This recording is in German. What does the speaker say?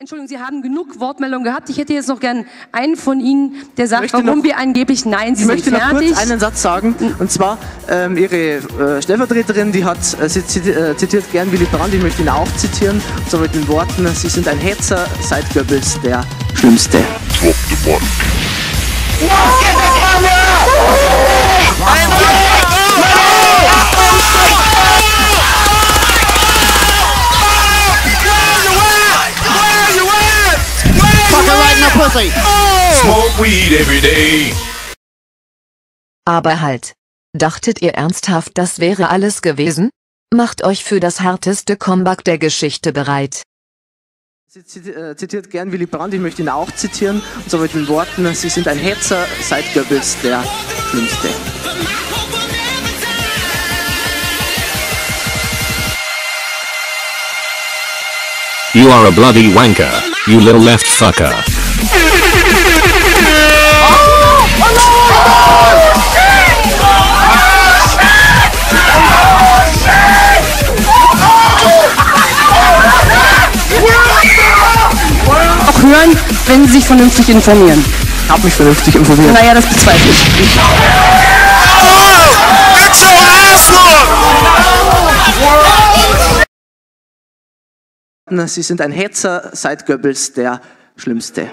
Entschuldigung, Sie haben genug Wortmeldungen gehabt. Ich hätte jetzt noch gern einen von Ihnen, der sagt, warum noch- wir angeblich Nein, Sie Ich sind möchte noch kurz einen Satz sagen. Und zwar, ähm, Ihre äh, Stellvertreterin, die hat äh, sie äh, zitiert gern Willy Brandt. Ich möchte ihn auch zitieren. Und zwar mit den Worten, Sie sind ein Hetzer, seit Goebbels der Schlimmste. Drop the mic. Smoke weed every day. Aber halt. Dachtet ihr ernsthaft, das wäre alles gewesen? Macht euch für das härteste Comeback der Geschichte bereit. Sie äh, zitiert gern Willy Brandt. Ich möchte ihn auch zitieren. Und zwar mit den Worten, Sie sind ein Hetzer, seit Goebbels der Schlimmste. You are a bloody wanker, you little left fucker. Hören, wenn Sie sich vernünftig informieren. Ich habe mich vernünftig informiert. Naja, das bezweifle ich. Get your ass up! Sie sind ein Hetzer, seit Goebbels der Schlimmste.